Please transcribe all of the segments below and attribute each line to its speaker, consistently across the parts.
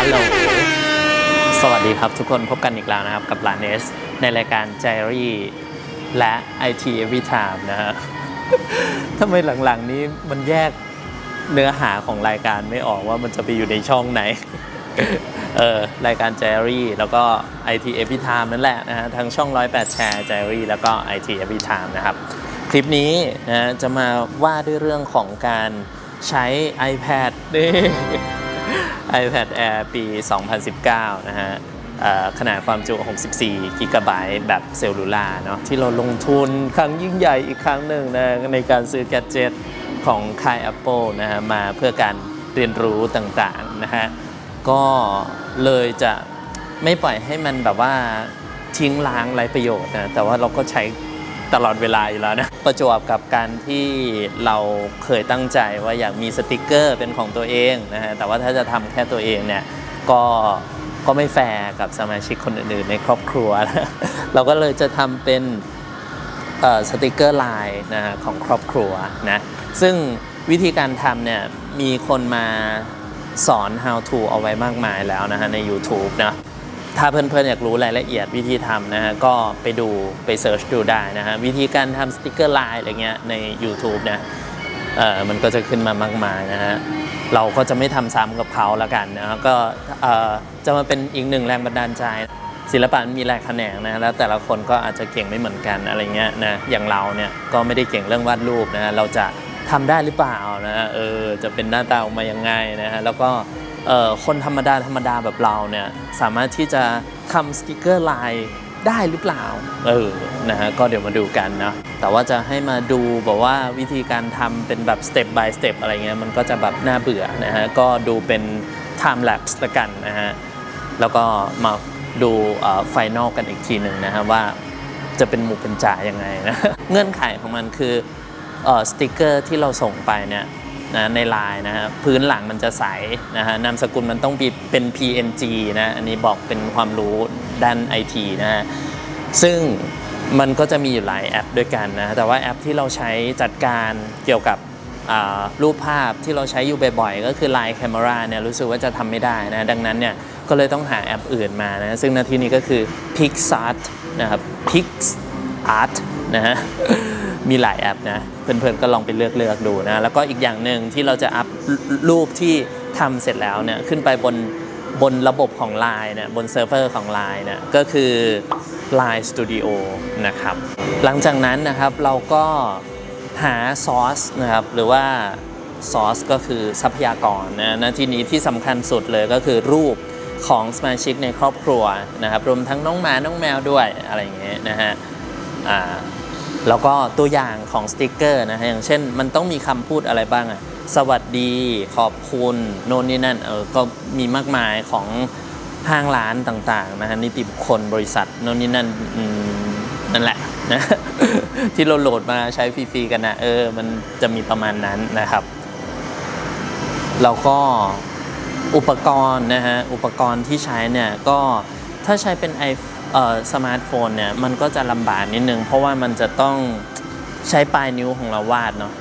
Speaker 1: ฮัลโหล สวัสดีครับทุกคนพบกันอีกแล้วนะครับ กับลานเนส ในรายการ Diary และ IT Every Time นะฮะทำไมหลังๆนี้มันแยกเนื้อหาของรายการไม่ออกว่ามันจะไปอยู่ในช่องไหน เออ รายการ Diary แล้วก็ IT Every Time นั่นแหละนะฮะทั้งช่อง 108 แชร์ Diary แล้วก็ IT Every Time นะครับ คลิปนี้นะจะมาว่าด้วยเรื่องของการใช้ iPad นี่ iPad Air ปี 2019 นะฮะขนาดความจุ 64 กิกะไบต์แบบเซลลูล่าเนาะที่เราลงทุนครั้งยิ่งใหญ่อีกครั้งหนึ่งนะในการซื้อแกดเจิตของค่าย Apple นะฮะมาเพื่อการเรียนรู้ต่างๆนะฮะก็เลยจะไม่ปล่อยให้มันแบบว่าทิ้งล้างไร้ประโยชน์นะแต่ว่าเราก็ใช้ ตลอดเวลาอยู่แล้วนะ ประจวบกับการที่เราเคยตั้งใจว่าอยากมีสติกเกอร์เป็นของตัวเองนะฮะแต่ว่าถ้าจะทำแค่ตัวเองเนี่ยก็ก็ไม่แฟร์กับสมาชิกคนอื่นๆในครอบครัวนะเราก็เลยจะทำเป็นสติกเกอร์ลน์นะฮะของครอบครัวนะซึ่งวิธีการทำเนี่ยมีคนมาสอน how to เอาไว้มากมายแล้วนะฮะใน YouTube นะ ถ้าเพื่อนๆอยากรู้รายละเอียดวิธีทำนะฮะก็ไปดูไป search ดูได้นะฮะวิธีการทำสติกเกอร์ลน์อะไรเงี้ยใน YouTube เนี่ยเออมันก็จะขึ้นมามากมายนะฮะเราก็จะไม่ทำซ้ำกับเขาแล้วกันนะฮะก็เอ่อจะมาเป็นอีกหนึ่งแรงบันดาลใจ ศิลปะมันมีหลายแขนงนะแล้วแต่ละคนก็อาจจะเก่งไม่เหมือนกันอะไรเงี้ยนะอย่างเราเนี่ยก็ไม่ได้เก่งเรื่องวาดรูปนะเราจะทำได้หรือเปล่านะฮะเออจะเป็นหน้าตาออกมายังไงนะฮะแล้วก็ คนธรรมดาธรรมดาแบบเราเนี่ยสามารถที่จะทำสติกเกอร์ลายได้หรือเปล่า เออ นะฮะ ก็เดี๋ยวมาดูกันนะ แต่ว่าจะให้มาดูแบบว่าวิธีการทำเป็นแบบสเต็ป by สเต็ปอะไรเงี้ย มันก็จะแบบน่าเบื่อนะฮะ ก็ดูเป็น time lapse ละกันนะฮะ แล้วก็มาดู final กันอีกทีหนึ่งนะครับว่าจะเป็นหมูเป็นจ่ายังไงนะ เงื่อนไขของมันคืออสติกเกอร์ที่เราส่งไปเนี่ย นะในไลน์นะฮะพื้นหลังมันจะใสนะฮะนามสกุลมันต้องเป็น PNG นะอันนี้บอกเป็นความรู้ด้าน IT นะฮะซึ่งมันก็จะมีอยู่หลายแอปด้วยกันนะแต่ว่าแอปที่เราใช้จัดการเกี่ยวกับรูปภาพที่เราใช้อยู่บ่อยๆ ก็คือ Line Camera เนี่ยรู้สึกว่าจะทำไม่ได้นะ ดังนั้นเนี่ยก็เลยต้องหาแอปอื่นมานะ ซึ่งในที่นี้ก็คือ PixArt นะครับ PicsArt นะฮะ มีหลายแอปนะเพื่อนๆก็ลองไปเลือกๆดูนะแล้วก็อีกอย่างหนึ่งที่เราจะอัพรูปที่ทำเสร็จแล้วเนี่ยขึ้นไปบนบนระบบของ Line เนี่ยบนเซิร์ฟเวอร์ของ Line เนี่ยก็คือ Line Studio นะครับ หลังจากนั้นนะครับเราก็หาซอสนะครับหรือว่าซอสก็คือทรัพยากรนะณที่นี้ที่สำคัญสุดเลยก็คือรูปของสมาชิกในครอบครัวนะครับรวมทั้งน้องหมา น้องแมวด้วยอะไรอย่างเงี้ยนะฮะอ่า แล้วก็ตัวอย่างของสติกเกอร์นะฮะอย่างเช่น มันต้องมีคำพูดอะไรบ้างอะสวัสดีขอบคุณโน่นนี่นั่นเออก็มีมากมายของห้างร้านต่างๆนะฮะนิติบุคคลบริษัทโน่นนี่นั่นนั่นแหละนะที่เราโหลดมาใช้ฟรีๆกันนะเออมันจะมีประมาณนั้นนะครับ แล้วก็อุปกรณ์นะฮะอุปกรณ์ที่ใช้เนี่ยก็ถ้าใช้เป็นไอเอ่อ สมาร์ทโฟนเนี่ยมันก็จะลำบากนิดนึง เพราะว่ามันจะต้องใช้ปลายนิ้วของเราวาดเนาะ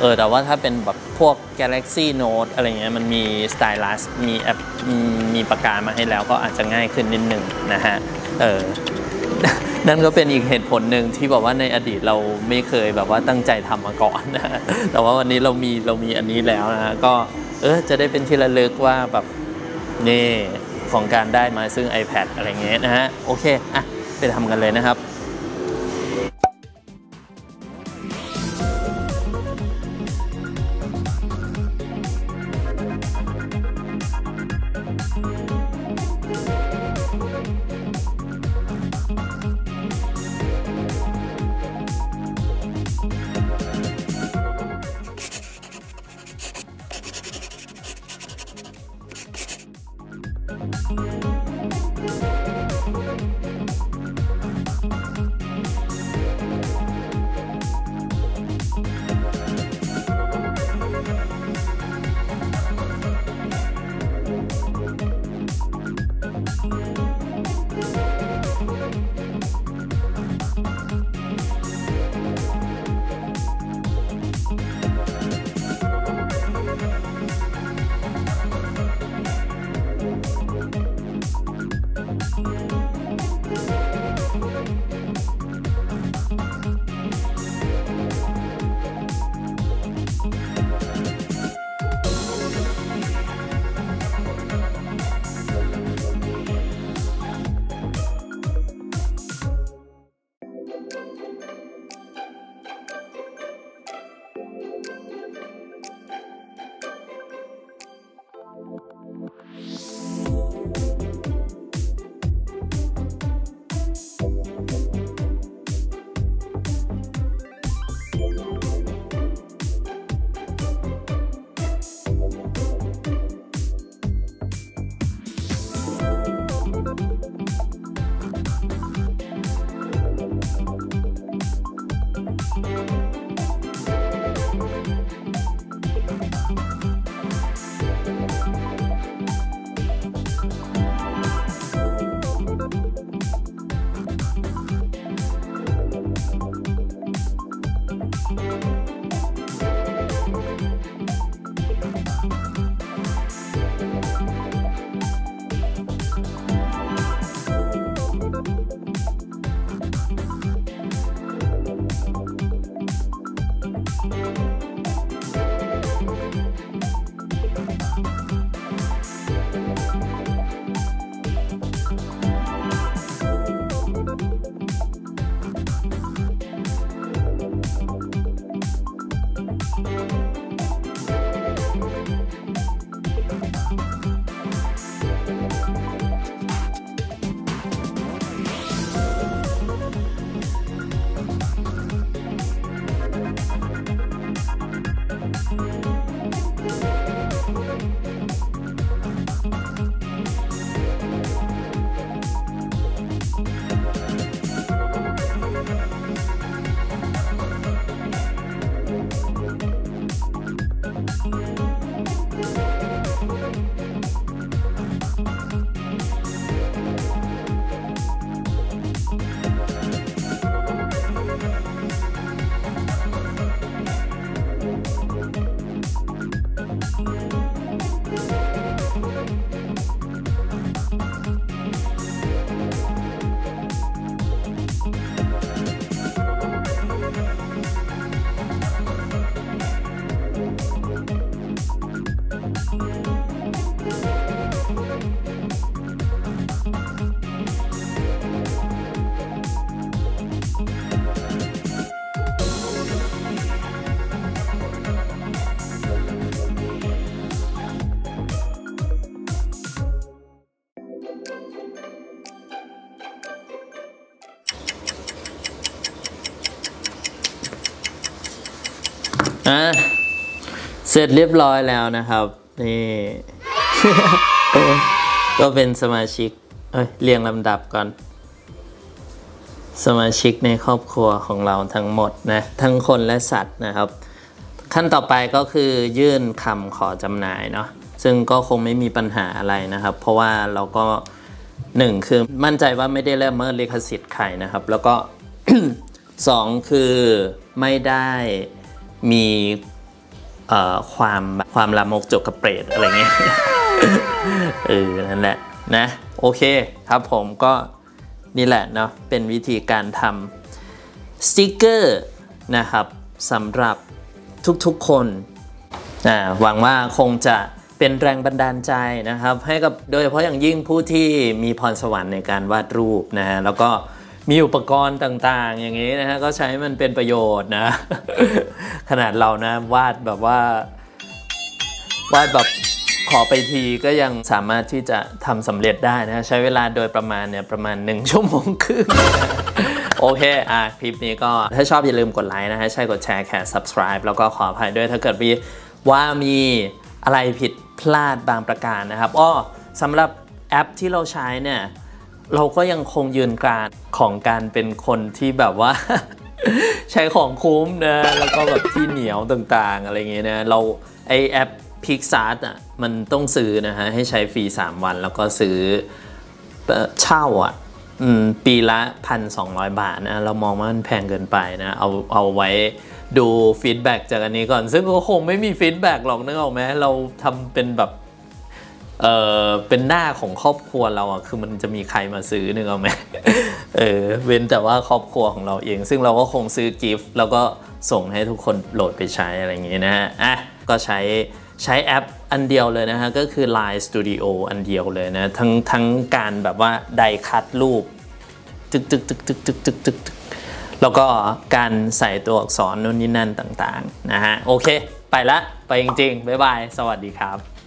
Speaker 1: เออแต่ว่าถ้าเป็นแบบพวก Galaxy Note อะไรเงี้ยมันมี stylus มีแอปมีปากกามาให้แล้วก็อาจจะง่ายขึ้นนิดนึงนะฮะเออนั่นก็เป็นอีกเหตุผลหนึ่งที่บอกว่าในอดีตเราไม่เคยแบบว่าตั้งใจทำมาก่อนนะแต่ว่าวันนี้เรามีเรามีอันนี้แล้วนะก็เออจะได้เป็นที่ระลึกว่าแบบนี่ ของการได้มาซึ่ง iPad อะไรเงี้ยนะฮะโอเคอะไปทำกันเลยนะครับ เสร็จเรียบร้อยแล้วนะครับ นี่ ก็เป็นสมาชิก เอ้ยเรียงลำดับก่อน สมาชิกในครอบครัวของเราทั้งหมดนะ ทั้งคนและสัตว์นะครับ ขั้นต่อไปก็คือยื่นคำขอจำหน่ายเนาะซึ่งก็คงไม่มีปัญหาอะไรนะครับ เพราะว่าเราก็หนึ่งคือมั่นใจว่าไม่ได้ละเมิดลิขสิทธิ์ใครนะครับ แล้วก็สองคือไม่ได้มี ความความลามกจกกระเปรตอะไรเงี้ยเออนั่นแหละนะโอเคครับผมก็นี่แหละเนาะเป็นวิธีการทำสติกเกอร์นะครับสำหรับทุกๆคนอ่าหวังว่าคงจะเป็นแรงบันดาลใจนะครับ ให้กับโดยเฉพาะอย่างยิ่งผู้ที่มีพรสวรรค์ในการวาดรูปนะฮะแล้วก็ มีอุปกรณ์ต่างๆ อย่างนี้นะฮะก็ใช้มันเป็นประโยชน์นะ ขนาดเรานะวาดแบบว่าวาดแบบขอไปทีก็ยังสามารถที่จะทำสำเร็จได้นะใช้เวลาโดยประมาณเนี่ยประมาณ 1 ชั่วโมงครึ่งโอเค อะ คลิปนี้ก็ถ้าชอบอย่าลืมกดไลค์นะฮะ ใช่กดแชร์แค่ subscribe แล้วก็ขออภัยด้วยถ้าเกิดมีว่ามีอะไรผิดพลาดบางประการนะครับ อ้อสำหรับแอปที่เราใช้เนี่ย เราก็ยังคงยืนกรานของการเป็นคนที่แบบว่า ใช้ของคุ้มนะแล้วก็แบบที่เหนียวต่างๆ อะไรเงี้ยนะเราไอแอป p i x a r t อะมันต้องซื้อนะฮะให้ใช้ฟรี 3 วันแล้วก็ซื้อเช่าอะปีละ1,200บาทนะ เรามองว่ามันแพงเกินไปนะ เอาเอาไว้ดู feedback จากอันนี้ก่อน ซึ่งก็คงไม่มี feedback หรอกนึกออกไหมเราทำเป็นแบบ เออเป็นหน้าของครอบครัวเราอะคือมันจะมีใครมาซื้อนึกออกไหมเออเว้นแต่ว่าครอบครัวของเราเอง ซึ่งเราก็คงซื้อ gift แล้วก็ส่งให้ทุกคนโหลดไปใช้อะไรอย่างงี้นะฮะอะก็ใช้ใช้แอปอันเดียวเลยนะฮะ ก็คือ Line Studio อันเดียวเลยนะ ทั้งทั้งการแบบว่า die cut รูปจึกจึกจึกจึกจึกจึกจึกแล้วก็การใส่ตัวอักษรนู่นนี่นั่นต่างๆ นะฮะ โอเค ไปละ ไปจริงๆ บ๊ายบาย สวัสดีครับ